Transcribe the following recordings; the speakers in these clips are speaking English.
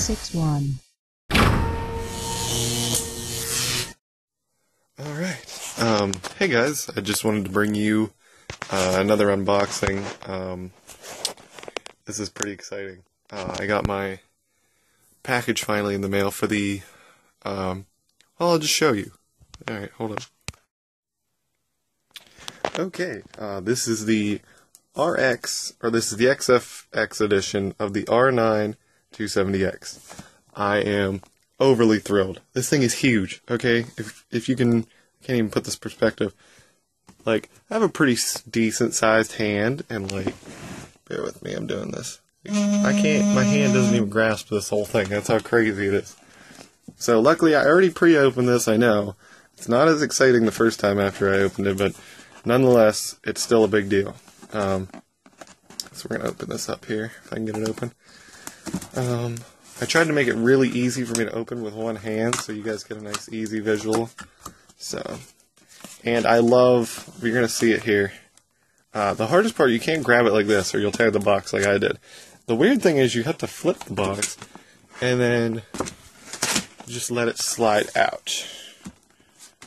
Copy Route 361. All right. Um, hey guys, I just wanted to bring you uh, another unboxing. Um, this is pretty exciting. Uh, I got my package finally in the mail for the. Um, well, I'll just show you. All right, hold on. Okay, uh, this is the RX, or this is the XFX edition of the R9 270X. I am overly thrilled. This thing is huge. Okay, if if you can, can't even put this perspective. Like, I have a pretty decent sized hand, and like, bear with me, I'm doing this. I can't. My hand doesn't even grasp this whole thing. That's how crazy it is. So luckily, I already pre-opened this. I know it's not as exciting the first time after I opened it, but nonetheless, it's still a big deal. Um, so we're gonna open this up here if I can get it open. Um, I tried to make it really easy for me to open with one hand, so you guys get a nice easy visual. So, and I love. You're gonna see it here. Uh, the hardest part, you can't grab it like this, or you'll tear the box like I did. The weird thing is, you have to flip the box, and then just let it slide out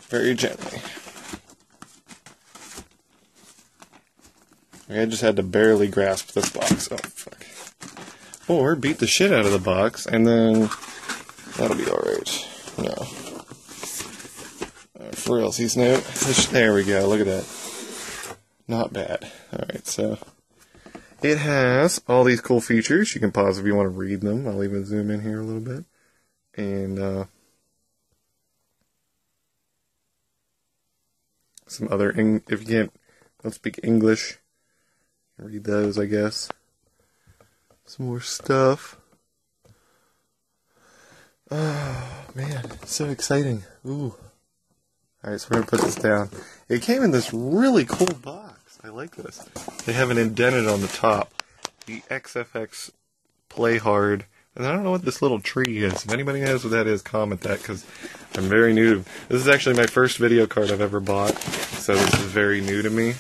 very gently. I just had to barely grasp this box. Oh, fuck. Or beat the shit out of the box, and then that'll be alright. No. For real, see Snoop? There we go, look at that. Not bad. Alright, so. It has all these cool features. You can pause if you want to read them. I'll even zoom in here a little bit. And, uh, some other, if you can't, don't speak English, read those, I guess. Some more stuff. Oh, man, so exciting. Ooh. Alright, so we're gonna put this down. It came in this really cool box. I like this. They have it indented on the top. The XFX Play Hard. And I don't know what this little tree is. If anybody knows what that is, comment that because I'm very new. To, this is actually my first video card I've ever bought, so this is very new to me.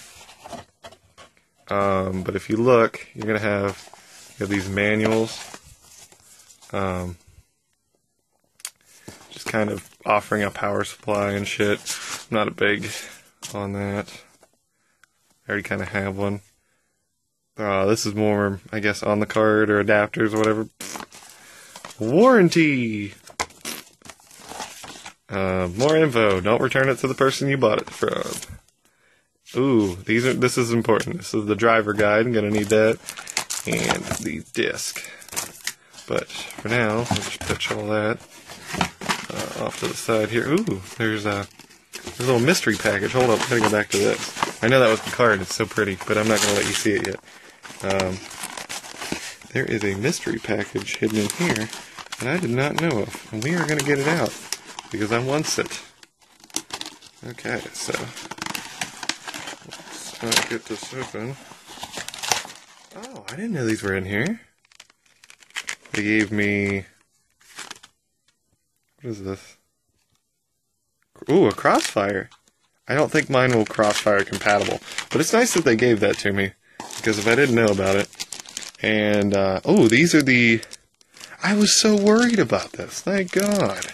Um, but if you look, you're gonna have you these manuals, um, just kind of offering a power supply and shit. I'm not a big on that. I already kind of have one. Uh, this is more, I guess, on the card or adapters or whatever. Warranty. Uh, more info. Don't return it to the person you bought it from. Ooh, these are. This is important. This is the driver guide. I'm gonna need that, and the disc. But for now, let's pitch all that uh, off to the side here. Ooh, there's a, there's a little mystery package. Hold up, I gotta go back to this. I know that was the card. It's so pretty, but I'm not gonna let you see it yet. Um, there is a mystery package hidden in here that I did not know of, and we are gonna get it out because I want it. Okay, so let's uh, get this open. Oh, I didn't know these were in here. They gave me. What is this? Ooh, a crossfire. I don't think mine will crossfire compatible, but it's nice that they gave that to me because if I didn't know about it, and uh, oh, these are the. I was so worried about this. Thank God,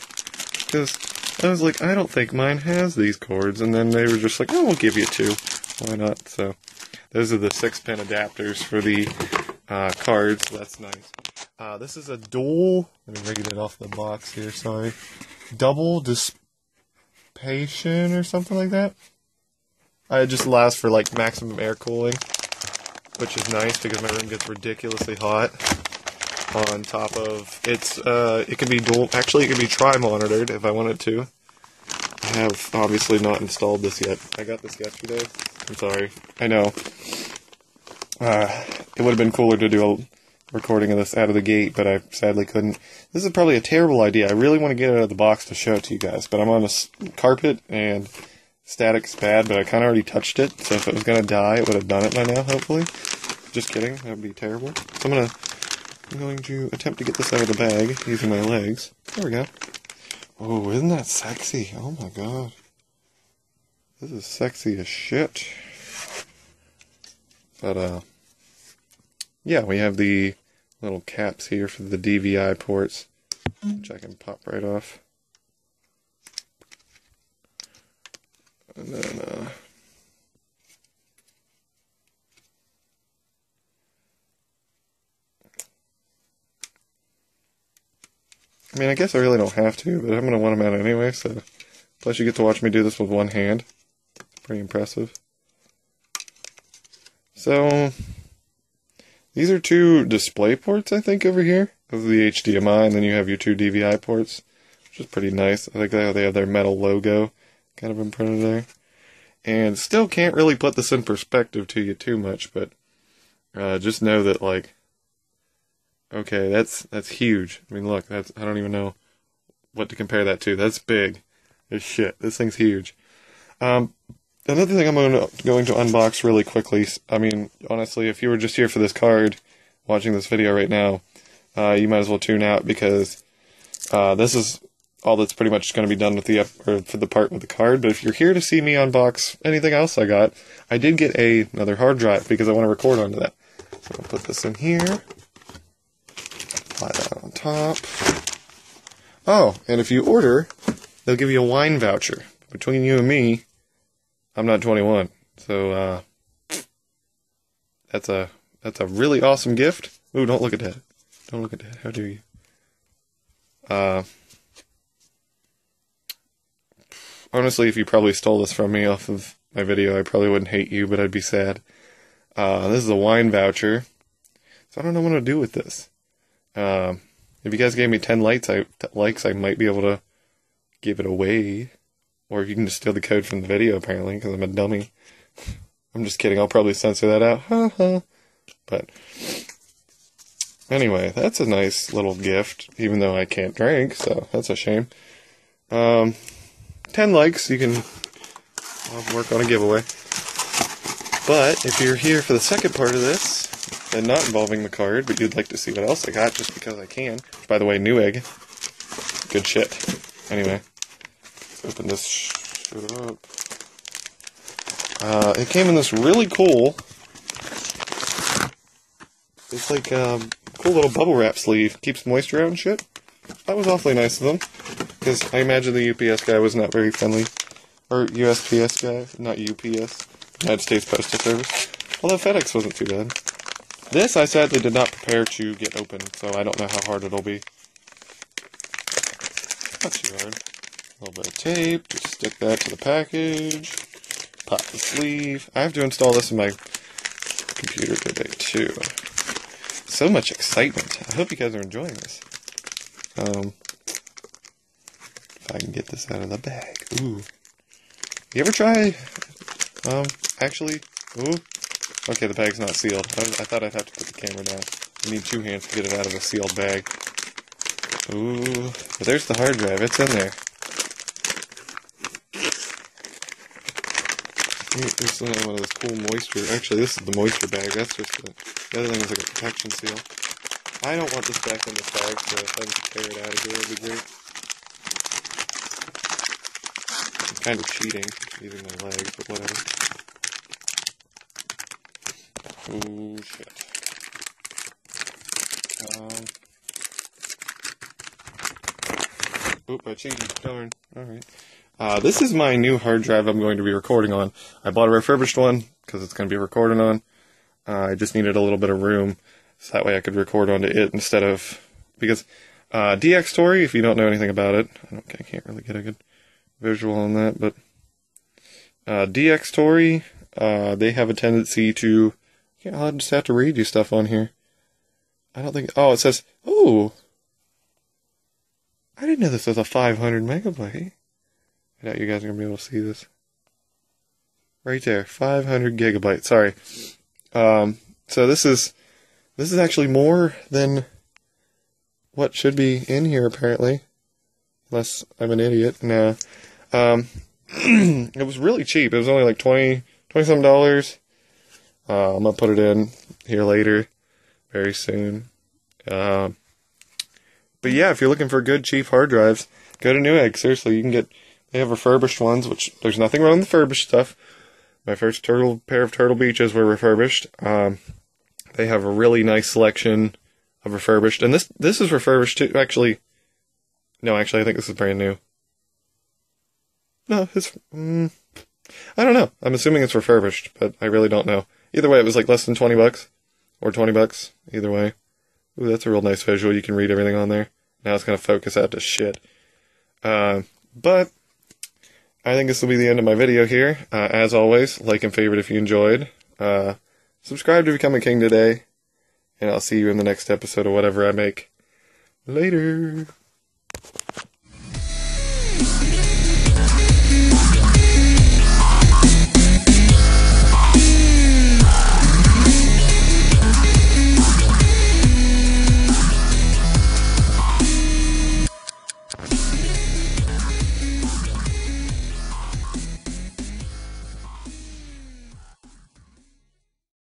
because I was like, I don't think mine has these cords, and then they were just like, oh, we'll give you two. Why not? So, those are the six-pin adapters for the uh, cards. That's nice. Uh, this is a dual. Let me read it off the box here. Sorry, double dissipation or something like that. Uh, it just allows for like maximum air cooling, which is nice because my room gets ridiculously hot. On top of it's, uh, it can be dual. Actually, it can be tri-monitored if I wanted to. I have obviously not installed this yet. I got this yesterday. I'm sorry. I know. Uh, it would have been cooler to do a recording of this out of the gate, but I sadly couldn't. This is probably a terrible idea. I really want to get it out of the box to show it to you guys, but I'm on a carpet and static's bad, but I kind of already touched it, so if it was going to die, it would have done it by now, hopefully. Just kidding. That would be terrible. So I'm going to I'm going to attempt to get this out of the bag using my legs. There we go. Oh, isn't that sexy? Oh my god. This is sexy as shit. But, uh, yeah, we have the little caps here for the DVI ports, which I can pop right off. And then, uh, I mean, I guess I really don't have to, but I'm going to want them out anyway, so. Plus, you get to watch me do this with one hand. Pretty impressive. So, these are two display ports, I think, over here. This is the HDMI, and then you have your two DVI ports, which is pretty nice. I think they have their metal logo kind of imprinted there. And still can't really put this in perspective to you too much, but uh, just know that, like, okay, that's that's huge. I mean, look, that's I don't even know what to compare that to. That's big as shit. This thing's huge. Um, another thing I'm going to, going to unbox really quickly. I mean, honestly, if you were just here for this card, watching this video right now, uh, you might as well tune out because uh, this is all that's pretty much going to be done with the or for the part with the card. But if you're here to see me unbox anything else I got, I did get a another hard drive because I want to record onto that. So I'll put this in here. Apply that on top. Oh, and if you order, they'll give you a wine voucher. Between you and me, I'm not 21, so uh, that's a that's a really awesome gift. Ooh, don't look at that. Don't look at that. How do you? Uh, honestly, if you probably stole this from me off of my video, I probably wouldn't hate you, but I'd be sad. Uh, this is a wine voucher, so I don't know what to do with this. Uh, if you guys gave me 10 likes, I, likes, I might be able to give it away. Or you can just steal the code from the video, apparently, because I'm a dummy. I'm just kidding. I'll probably censor that out. Ha ha. But anyway, that's a nice little gift, even though I can't drink, so that's a shame. Um, 10 likes, you can I'll work on a giveaway. But if you're here for the second part of this, and not involving the card, but you'd like to see what else I got just because I can. By the way, Newegg. Good shit. Anyway, open this shit up. Uh, it came in this really cool. It's like a um, cool little bubble wrap sleeve. Keeps moisture out and shit. That was awfully nice of them. Because I imagine the UPS guy was not very friendly. Or USPS guy, not UPS. United States Postal Service. Although FedEx wasn't too bad. This I sadly did not prepare to get open, so I don't know how hard it'll be. Not too hard. A little bit of tape, just stick that to the package. Pop the sleeve. I have to install this in my computer today too. So much excitement. I hope you guys are enjoying this. Um, if I can get this out of the bag. Ooh. You ever try, um, actually, ooh, Okay, the bag's not sealed. I, I, thought I'd have to put the camera down. I need two hands to get it out of a sealed bag. Ooh, but there's the hard drive. It's in there. Here's uh, one of those cool moisture. Actually, this is the moisture bag. That's just the, the other thing is like a protection seal. I don't want this back in the bag, so if I can tear it out of here, it'd be great. Kind of cheating using my legs, but whatever. Oh shit. Um. Oop, I cheated. Darn. Alright. Uh, this is my new hard drive I'm going to be recording on. I bought a refurbished one because it's going to be recording on. Uh, I just needed a little bit of room so that way I could record onto it instead of because uh, Dxtory. If you don't know anything about it, I, I, can't really get a good visual on that, but uh, Dxtory uh, they have a tendency to yeah, I'll just have to read you stuff on here. I don't think. Oh, it says. Oh, I didn't know this was a 500 megabyte. I doubt you guys are gonna be able to see this. Right there, 500 gigabytes. Sorry. Um, so this is this is actually more than what should be in here apparently, unless I'm an idiot. Nah. Um, it was really cheap. It was only like 20 20 some dollars. Uh, I'm gonna put it in here later, very soon. Uh, but yeah, if you're looking for good cheap hard drives, go to Newegg. Seriously, you can get. They have refurbished ones, which there's nothing wrong with the refurbished stuff. My first turtle pair of Turtle Beaches were refurbished. Um, they have a really nice selection of refurbished, and this this is refurbished too. Actually, no, actually, I think this is brand new. No, it's. Mm, I don't know. I'm assuming it's refurbished, but I really don't know. Either way, it was like less than twenty bucks, or twenty bucks. Either way, ooh, that's a real nice visual. You can read everything on there. Now it's gonna focus out to shit. Uh, but I think this will be the end of my video here. Uh, as always, like and favorite if you enjoyed. Uh, subscribe to become a king today, and I'll see you in the next episode of whatever I make. Later.